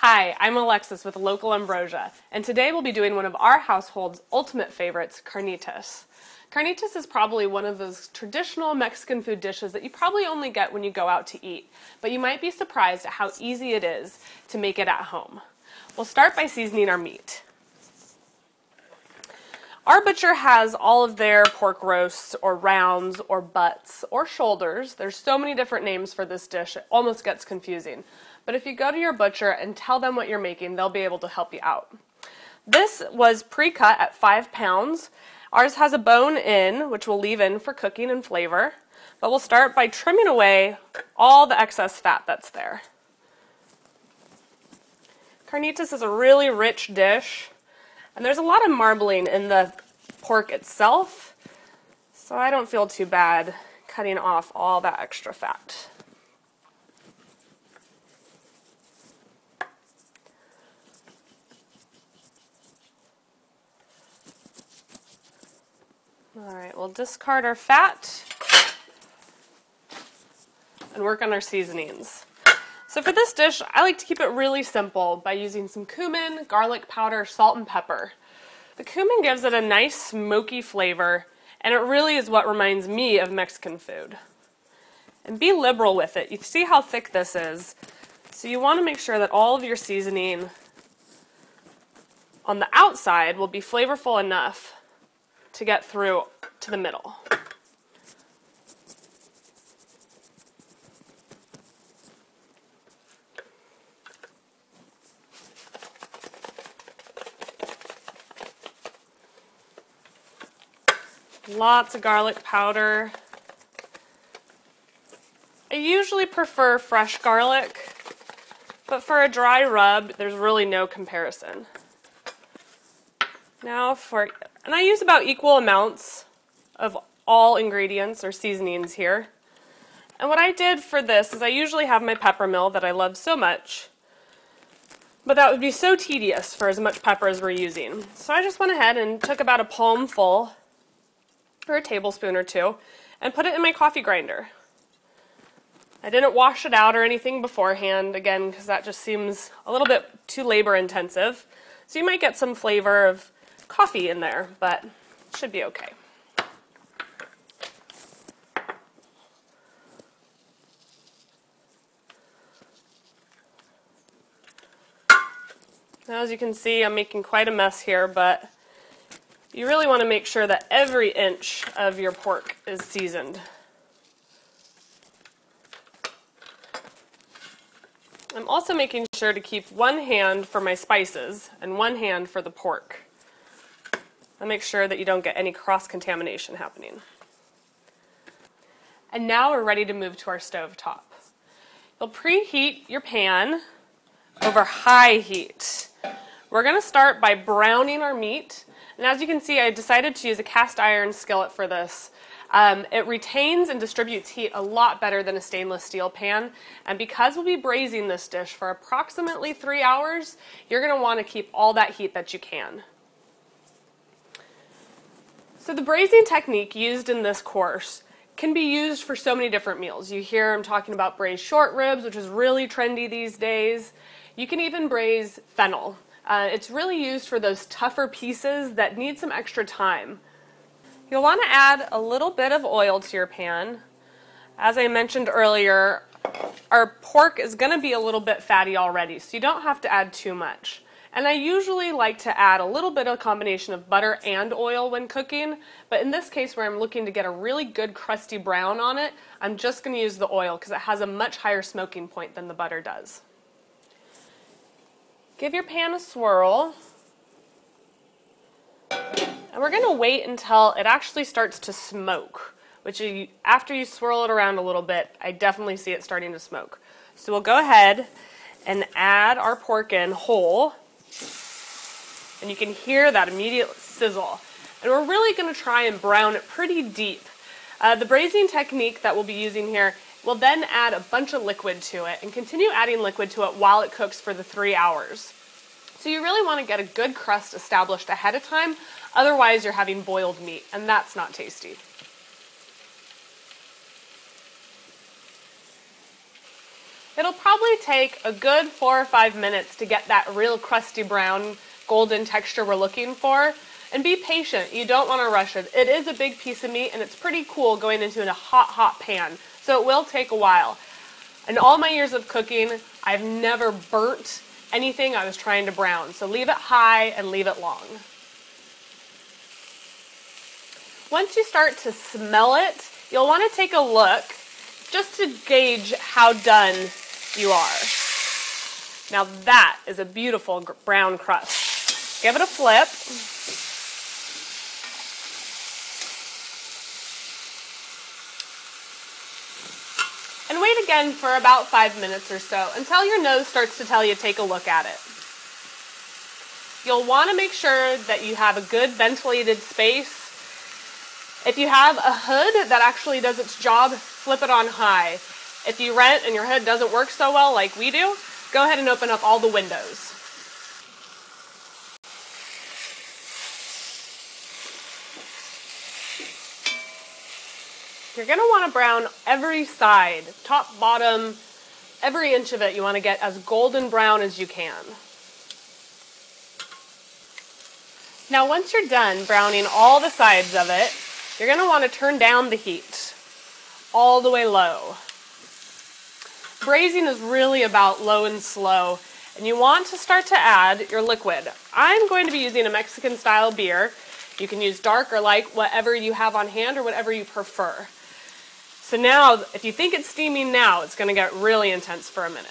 Hi, I'm Alexis with Local Ambrosia, and today we'll be doing one of our household's ultimate favorites, carnitas. Carnitas is probably one of those traditional Mexican food dishes that you probably only get when you go out to eat, but you might be surprised at how easy it is to make it at home. We'll start by seasoning our meat. Our butcher has all of their pork roasts or rounds or butts or shoulders. There's so many different names for this dish, it almost gets confusing. But if you go to your butcher and tell them what you're making, they'll be able to help you out. This was pre-cut at five pounds. Ours has a bone in, which we'll leave in for cooking and flavor. But we'll start by trimming away all the excess fat that's there. Carnitas is a really rich dish. And there's a lot of marbling in the pork itself, so I don't feel too bad cutting off all that extra fat. All right, we'll discard our fat and work on our seasonings. So for this dish, I like to keep it really simple by using some cumin, garlic powder, salt, and pepper. The cumin gives it a nice smoky flavor, and it really is what reminds me of Mexican food. And be liberal with it. You see how thick this is. So you want to make sure that all of your seasoning on the outside will be flavorful enough to get through to the middle. Lots of garlic powder. I usually prefer fresh garlic, but for a dry rub, there's really no comparison. Now for, and I use about equal amounts of all ingredients or seasonings here. And what I did for this is I usually have my pepper mill that I love so much, but that would be so tedious for as much pepper as we're using. So I just went ahead and took about a palm full or a tablespoon or two, and put it in my coffee grinder. I didn't wash it out or anything beforehand, again, because that just seems a little bit too labor intensive. So you might get some flavor of coffee in there, but it should be okay. Now, as you can see, I'm making quite a mess here, but you really want to make sure that every inch of your pork is seasoned. I'm also making sure to keep one hand for my spices and one hand for the pork. I make sure that you don't get any cross-contamination happening. And now we're ready to move to our stove top. You'll preheat your pan over high heat. We're going to start by browning our meat and as you can see, I decided to use a cast iron skillet for this. Um, it retains and distributes heat a lot better than a stainless steel pan. And because we'll be braising this dish for approximately three hours, you're gonna wanna keep all that heat that you can. So the braising technique used in this course can be used for so many different meals. You hear I'm talking about braised short ribs, which is really trendy these days. You can even braise fennel. Uh, it's really used for those tougher pieces that need some extra time. You'll want to add a little bit of oil to your pan. As I mentioned earlier, our pork is going to be a little bit fatty already, so you don't have to add too much. And I usually like to add a little bit of a combination of butter and oil when cooking, but in this case where I'm looking to get a really good crusty brown on it, I'm just going to use the oil because it has a much higher smoking point than the butter does. Give your pan a swirl. And we're to wait until it actually starts to smoke, which you, after you swirl it around a little bit, I definitely see it starting to smoke. So we'll go ahead and add our pork in whole. And you can hear that immediate sizzle. And we're really to try and brown it pretty deep. Uh, the braising technique that we'll be using here We'll then add a bunch of liquid to it and continue adding liquid to it while it cooks for the three hours. So you really want to get a good crust established ahead of time, otherwise you're having boiled meat, and that's not tasty. It'll probably take a good four or five minutes to get that real crusty brown golden texture we're looking for. And be patient, you don't want to rush it. It is a big piece of meat and it's pretty cool going into a hot, hot pan. So it will take a while. In all my years of cooking, I've never burnt anything I was trying to brown. So leave it high and leave it long. Once you start to smell it, you'll want to take a look just to gauge how done you are. Now that is a beautiful brown crust. Give it a flip. Again for about five minutes or so until your nose starts to tell you take a look at it. You'll want to make sure that you have a good ventilated space. If you have a hood that actually does its job, flip it on high. If you rent and your hood doesn't work so well like we do, go ahead and open up all the windows. You're want to brown every side, top, bottom, every inch of it you want to get as golden brown as you can. Now once you're done browning all the sides of it, you're want to turn down the heat all the way low. Braising is really about low and slow, and you want to start to add your liquid. I'm going to be using a Mexican style beer. You can use dark or light, whatever you have on hand or whatever you prefer. So now, if you think it's steaming now, it's going to get really intense for a minute.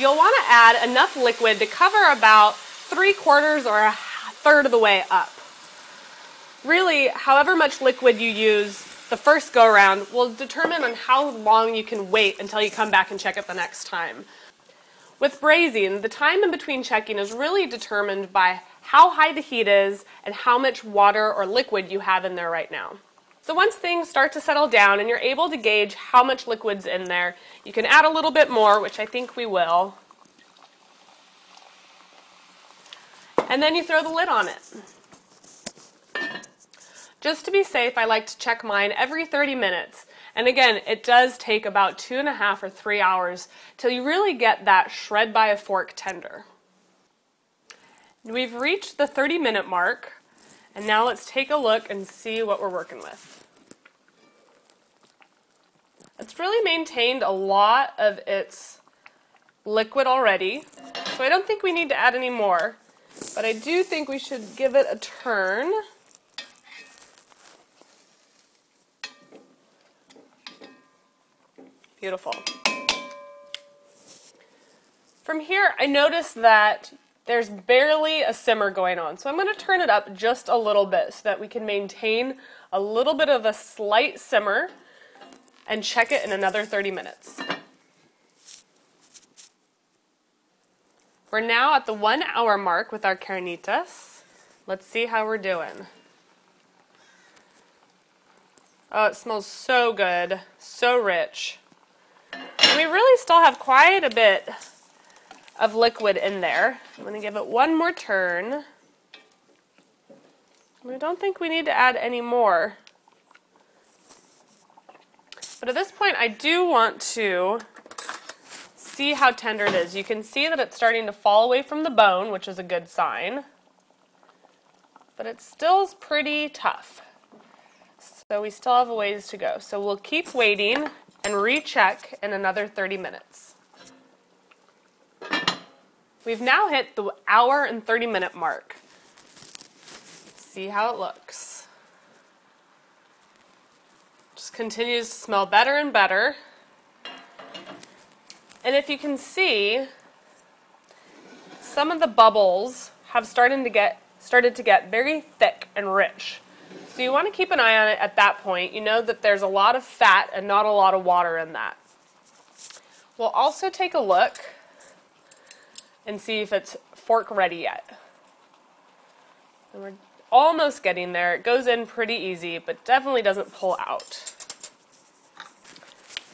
You'll want to add enough liquid to cover about three quarters or a third of the way up. Really, however much liquid you use the first go around will determine on how long you can wait until you come back and check it the next time. With braising, the time in between checking is really determined by how high the heat is and how much water or liquid you have in there right now. So once things start to settle down and you're able to gauge how much liquid's in there, you can add a little bit more, which I think we will. And then you throw the lid on it. Just to be safe, I like to check mine every 30 minutes. And again, it does take about two and a half or three hours till you really get that shred by a fork tender. We've reached the 30 minute mark, and now let's take a look and see what we're working with. It's really maintained a lot of its liquid already, so I don't think we need to add any more, but I do think we should give it a turn. Beautiful. From here, I notice that there's barely a simmer going on. So I'm going to turn it up just a little bit so that we can maintain a little bit of a slight simmer and check it in another 30 minutes. We're now at the one hour mark with our carnitas. Let's see how we're doing. Oh, it smells so good, so rich. We really still have quite a bit of liquid in there. I'm going to give it one more turn. I don't think we need to add any more. But at this point, I do want to see how tender it is. You can see that it's starting to fall away from the bone, which is a good sign. But it still is pretty tough. So we still have a ways to go. So we'll keep waiting and recheck in another 30 minutes. We've now hit the hour and 30 minute mark. See how it looks. Just continues to smell better and better. And if you can see, some of the bubbles have started to get started to get very thick and rich. So you want to keep an eye on it at that point. You know that there's a lot of fat and not a lot of water in that. We'll also take a look and see if it's fork ready yet. And we're almost getting there. It goes in pretty easy, but definitely doesn't pull out.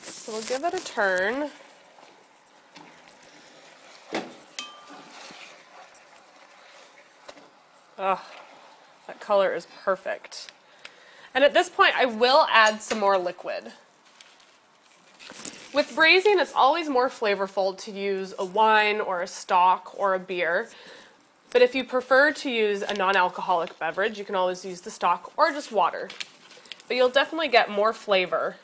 So we'll give it a turn. Ugh that color is perfect. And at this point, I will add some more liquid. With braising, it's always more flavorful to use a wine or a stock or a beer. But if you prefer to use a non-alcoholic beverage, you can always use the stock or just water. But you'll definitely get more flavor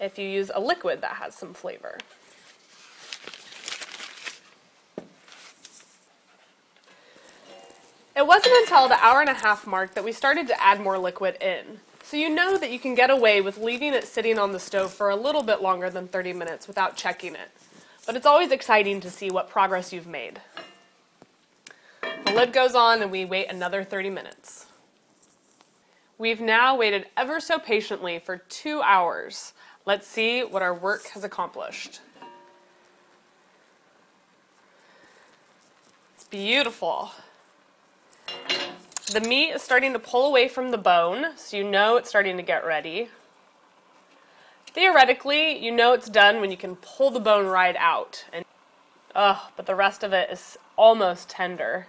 if you use a liquid that has some flavor. It wasn't until the hour and a half mark that we started to add more liquid in. So you know that you can get away with leaving it sitting on the stove for a little bit longer than 30 minutes without checking it. But it's always exciting to see what progress you've made. The lid goes on and we wait another 30 minutes. We've now waited ever so patiently for two hours. Let's see what our work has accomplished. It's beautiful. The meat is starting to pull away from the bone, so you know it's starting to get ready. Theoretically, you know it's done when you can pull the bone right out. And but the rest of it is almost tender.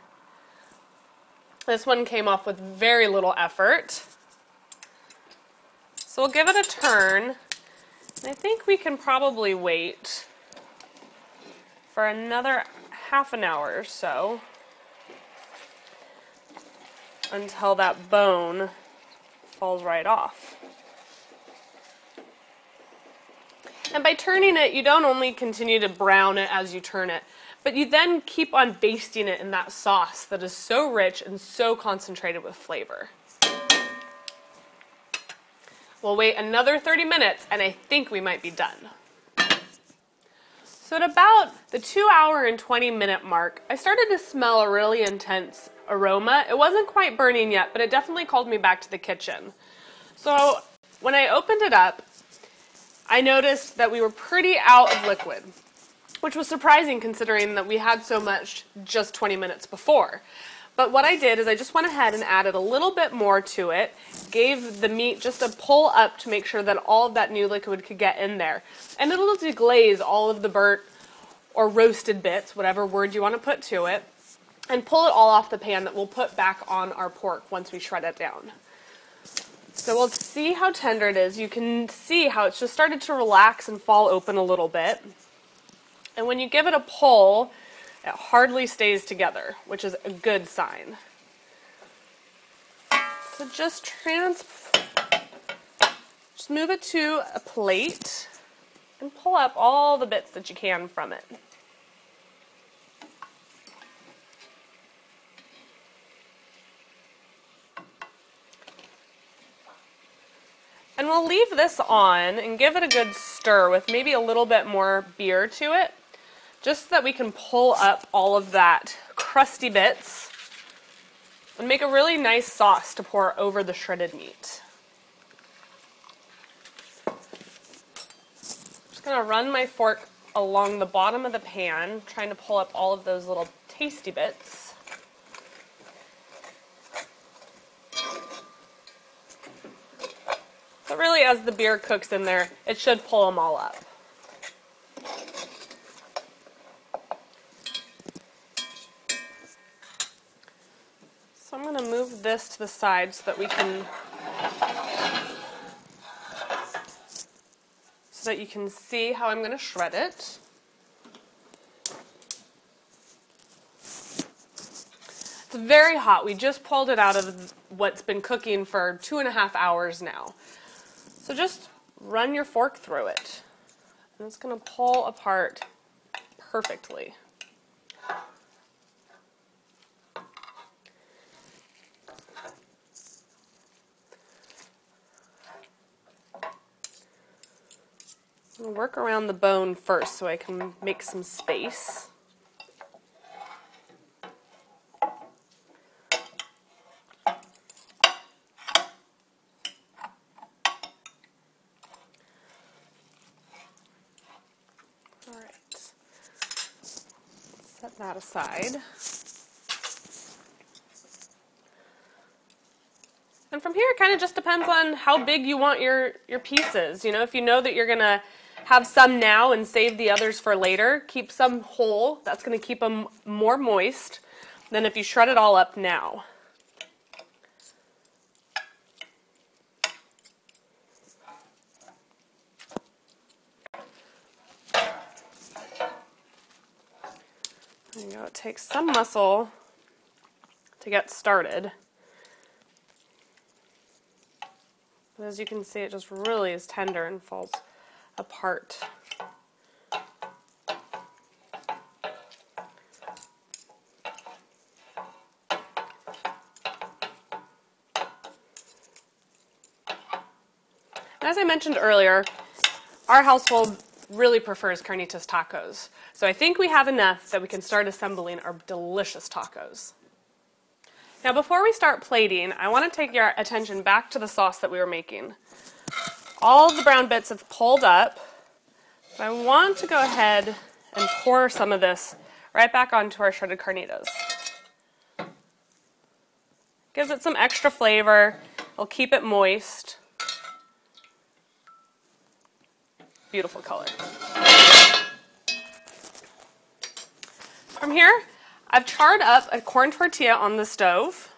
This one came off with very little effort. So we'll give it a turn. I think we can probably wait for another half an hour or so until that bone falls right off. And by turning it, you don't only continue to brown it as you turn it, but you then keep on basting it in that sauce that is so rich and so concentrated with flavor. We'll wait another 30 minutes and I think we might be done. So at about the two hour and 20 minute mark, I started to smell a really intense aroma. It wasn't quite burning yet, but it definitely called me back to the kitchen. So when I opened it up, I noticed that we were pretty out of liquid, which was surprising considering that we had so much just 20 minutes before. But what I did is I just went ahead and added a little bit more to it, gave the meat just a pull up to make sure that all of that new liquid could get in there. And it'll deglaze all of the burnt or roasted bits, whatever word you want to put to it and pull it all off the pan that we'll put back on our pork once we shred it down. So we'll see how tender it is. You can see how it's just started to relax and fall open a little bit. And when you give it a pull, it hardly stays together, which is a good sign. So just trans just move it to a plate and pull up all the bits that you can from it. And we'll leave this on and give it a good stir with maybe a little bit more beer to it, just so that we can pull up all of that crusty bits and make a really nice sauce to pour over the shredded meat. Just gonna run my fork along the bottom of the pan, trying to pull up all of those little tasty bits. But really, as the beer cooks in there, it should pull them all up. So I'm to move this to the side so that we can so that you can see how I'm going to shred it. It's very hot. We just pulled it out of what's been cooking for two and a half hours now. So just run your fork through it. And it's going to pull apart perfectly. Work around the bone first so I can make some space. All right. Set that aside. And from here, it kind of just depends on how big you want your, your pieces. You know, if you know that you're going to have some now and save the others for later. Keep some whole. That's going to keep them more moist than if you shred it all up now. There you go. It takes some muscle to get started. But as you can see, it just really is tender and falls apart. As I mentioned earlier, our household really prefers carnitas tacos. So I think we have enough that we can start assembling our delicious tacos. Now before we start plating, I want to take your attention back to the sauce that we were making. All the brown bits have pulled up. I want to go ahead and pour some of this right back onto our shredded carnitas. Gives it some extra flavor. It'll keep it moist. Beautiful color. From here, I've charred up a corn tortilla on the stove.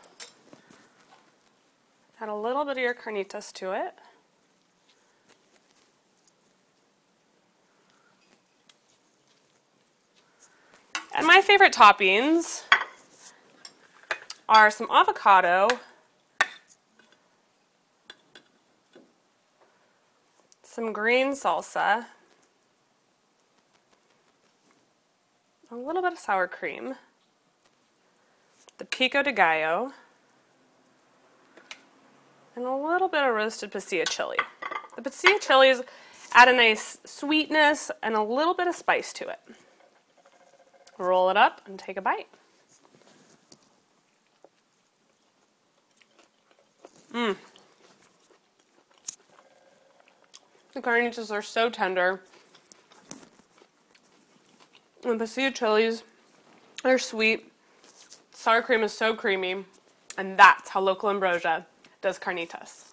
Add a little bit of your carnitas to it. And my favorite toppings are some avocado, some green salsa, a little bit of sour cream, the pico de gallo, and a little bit of roasted pasilla chili. The pasilla chilies add a nice sweetness and a little bit of spice to it. Roll it up and take a bite. Mmm. The carnitas are so tender. The pasilla chilies are sweet. Sour cream is so creamy. And that's how Local Ambrosia does carnitas.